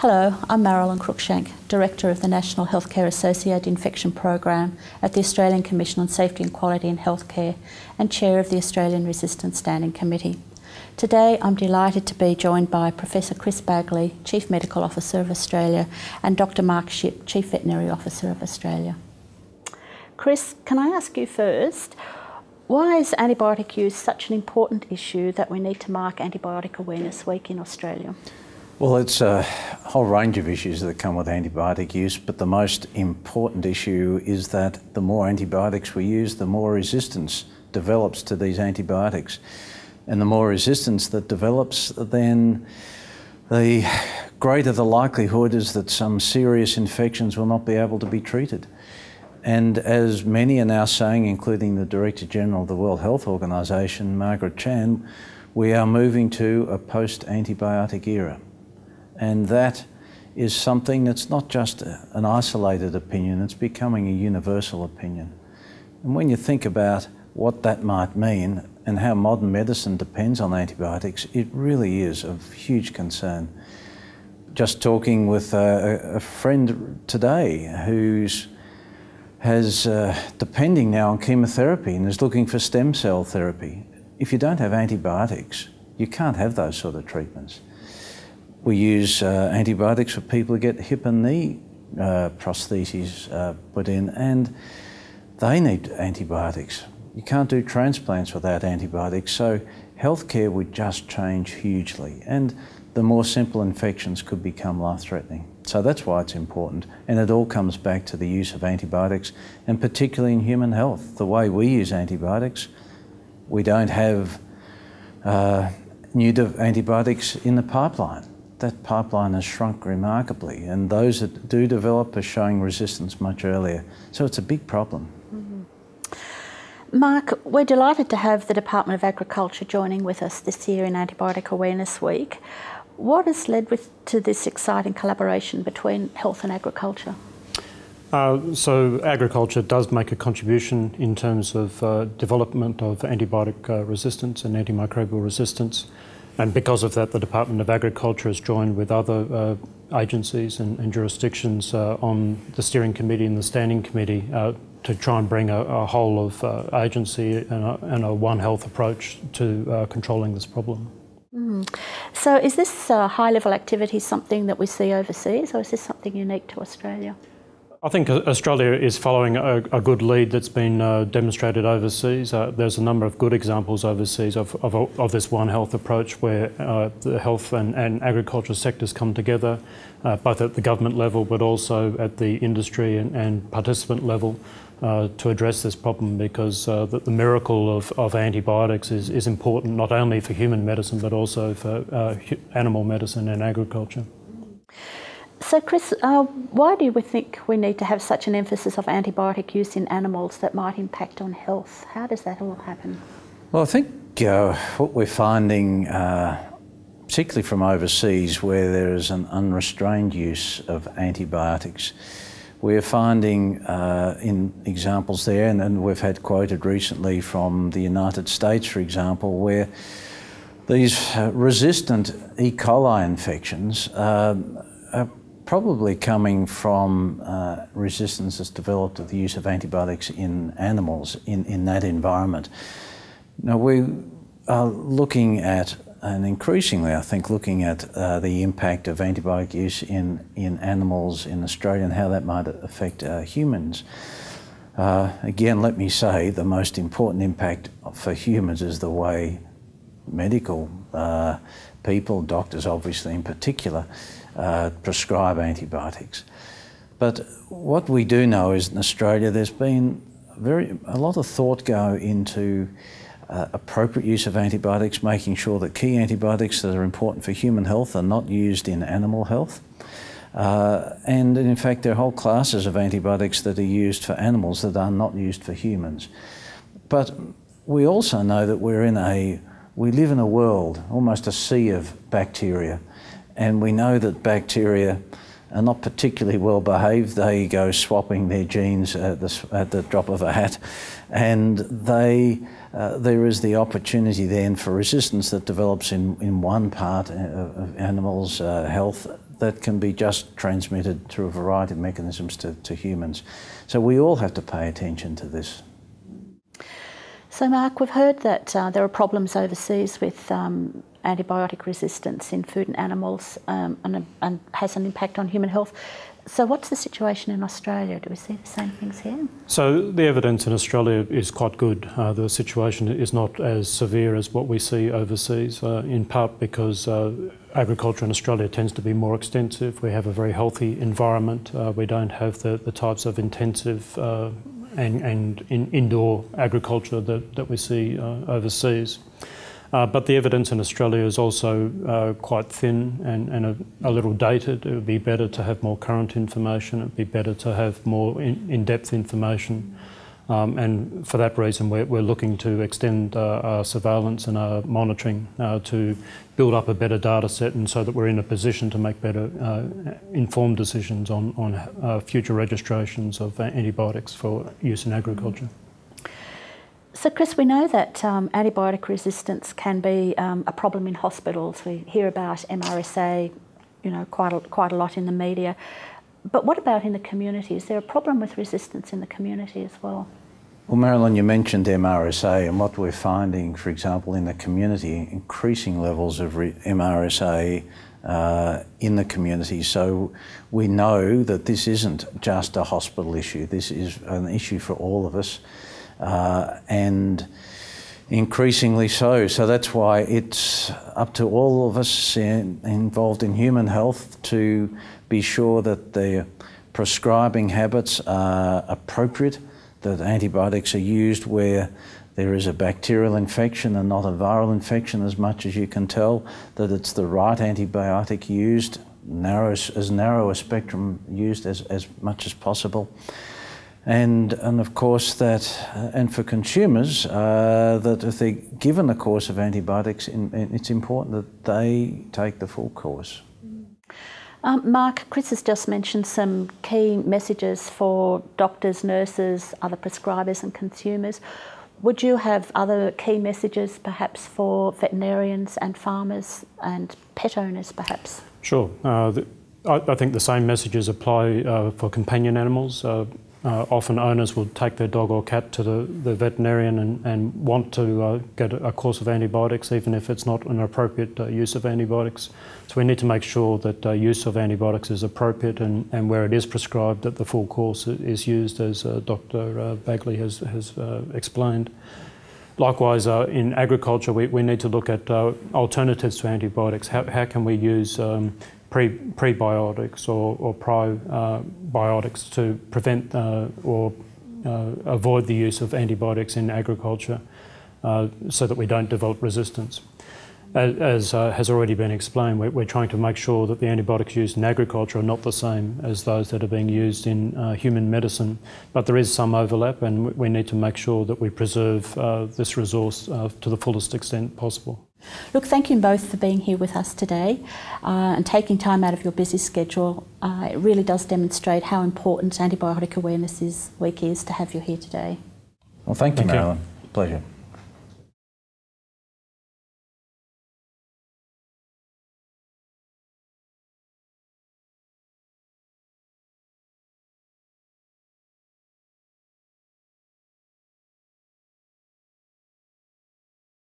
Hello, I'm Marilyn Cruikshank, Director of the National Healthcare Associated Infection Program at the Australian Commission on Safety and Quality in Healthcare and Chair of the Australian Resistance Standing Committee. Today I'm delighted to be joined by Professor Chris Baggoley, Chief Medical Officer of Australia, and Dr Mark Schipp, Chief Veterinary Officer of Australia. Chris, can I ask you first, why is antibiotic use such an important issue that we need to mark Antibiotic Awareness Week in Australia? Well, it's a whole range of issues that come with antibiotic use, but the most important issue is that the more antibiotics we use, the more resistance develops to these antibiotics. And the more resistance that develops, then the greater the likelihood is that some serious infections will not be able to be treated. And as many are now saying, including the Director General of the World Health Organization, Margaret Chan, we are moving to a post antibiotic era. And that is something that's not just an isolated opinion, it's becoming a universal opinion. And when you think about what that might mean and how modern medicine depends on antibiotics, it really is of huge concern. Just talking with a, a friend today who's has uh, depending now on chemotherapy and is looking for stem cell therapy. If you don't have antibiotics, you can't have those sort of treatments. We use uh, antibiotics for people who get hip and knee uh, prostheses uh, put in, and they need antibiotics. You can't do transplants without antibiotics, so healthcare would just change hugely, and the more simple infections could become life threatening. So that's why it's important, and it all comes back to the use of antibiotics, and particularly in human health. The way we use antibiotics, we don't have uh, new antibiotics in the pipeline that pipeline has shrunk remarkably, and those that do develop are showing resistance much earlier. So it's a big problem. Mm-hmm. Mark, we're delighted to have the Department of Agriculture joining with us this year in Antibiotic Awareness Week. What has led with, to this exciting collaboration between health and agriculture? Uh, so agriculture does make a contribution in terms of uh, development of antibiotic uh, resistance and antimicrobial resistance. And because of that, the Department of Agriculture has joined with other uh, agencies and, and jurisdictions uh, on the steering committee and the standing committee uh, to try and bring a, a whole of uh, agency and a, and a, One Health approach to uh, controlling this problem. Mm. So, is this uh, high level activity something that we see overseas, or is this something unique to Australia? I think Australia is following a, a good lead that's been uh, demonstrated overseas. Uh, there's a number of good examples overseas of, of, of this One Health approach where uh, the health and, and agriculture sectors come together, uh, both at the government level but also at the industry and, and participant level. Uh, to address this problem because uh, the, the, miracle of, of antibiotics is, is important not only for human medicine but also for animal medicine and agriculture. So, Chris, uh, why do we think we need to have such an emphasis of antibiotic use in animals that might impact on health? How does that all happen? Well, I think uh, what we're finding, uh, particularly from overseas, where there is an unrestrained use of antibiotics, we're finding uh, in examples there, and, and, we've had quoted recently from the United States, for example, where these resistant E. coli infections um, probably coming from uh, resistance that's developed to the use of antibiotics in animals in, in that environment. Now, we are looking at, and increasingly, I think, looking at uh, the impact of antibiotic use in, in animals in Australia and how that might affect uh, humans. Uh, again, let me say the most important impact for humans is the way medical uh, people, doctors obviously in particular, uh, prescribe antibiotics. But what we do know is in Australia there's been very a lot of thought go into uh, appropriate use of antibiotics, making sure that key antibiotics that are important for human health are not used in animal health. Uh, and in fact, there are whole classes of antibiotics that are used for animals that are not used for humans. But we also know that we're in a, we live in a world, almost a sea of bacteria. And we know that bacteria are not particularly well behaved. They go swapping their genes at the, at the drop of a hat. And they, uh, there is the opportunity then for resistance that develops in, in one part of animals' uh, health that can be just transmitted through a variety of mechanisms to, to humans. So we all have to pay attention to this. So, Mark, we've heard that uh, there are problems overseas with um, antibiotic resistance in food and animals um, and, and, has an impact on human health. So, what's the situation in Australia? Do we see the same things here? So, the evidence in Australia is quite good. Uh, the situation is not as severe as what we see overseas, uh, in part because uh, agriculture in Australia tends to be more extensive. We have a very healthy environment. Uh, we don't have the, the types of intensive uh, and, and in indoor agriculture that, that we see uh, overseas. Uh, but the evidence in Australia is also uh, quite thin and, and a, a, little dated. It would be better to have more current information. It would be better to have more in, in-depth information. Um, and for that reason, we're, we're looking to extend uh, our surveillance and our monitoring uh, to build up a better data set and so that we're in a position to make better uh, informed decisions on, on uh, future registrations of antibiotics for use in agriculture. So, Chris, we know that um, antibiotic resistance can be um, a problem in hospitals. We hear about MRSA, you know, quite a, quite a lot in the media. But what about in the community? Is there a problem with resistance in the community as well? Well, Marilyn, you mentioned MRSA, and what we're finding, for example, in the community, increasing levels of MRSA uh, in the community. So we know that this isn't just a hospital issue, this is an issue for all of us, uh, and increasingly so. So that's why it's up to all of us in, involved in human health to be sure that the prescribing habits are appropriate that antibiotics are used where there is a bacterial infection and not a viral infection as much as you can tell, that it's the right antibiotic used, narrow, as narrow a spectrum used as, as much as possible. And, and of course that, uh, and for consumers, uh, that if they're given a course of antibiotics, in, in, it's important that they take the full course. Um, Mark, Chris has just mentioned some key messages for doctors, nurses, other prescribers, and consumers. Would you have other key messages perhaps for veterinarians and farmers and pet owners perhaps? Sure. Uh, the, I, I, think the same messages apply uh, for companion animals. Uh, often owners will take their dog or cat to the, the veterinarian and, and want to uh, get a course of antibiotics, even if it's not an appropriate uh, use of antibiotics. So we need to make sure that uh, use of antibiotics is appropriate and, and where it is prescribed, that the full course is used, as uh, Dr. Uh, Baggoley has, has explained. Likewise, in agriculture, we, we need to look at alternatives to antibiotics. How, how can we use um, pre, prebiotics or, or probiotics to prevent uh, or uh, avoid the use of antibiotics in agriculture uh, so that we don't develop resistance. As, as uh, has already been explained, we're, we're, trying to make sure that the antibiotics used in agriculture are not the same as those that are being used in human medicine, but there is some overlap and we need to make sure that we preserve this resource to the fullest extent possible. Look, thank you both for being here with us today uh, and taking time out of your busy schedule. Uh, it really does demonstrate how important Antibiotic Awareness is, Week is to have you here today. Well, thank you, thank Marilyn. You. Pleasure.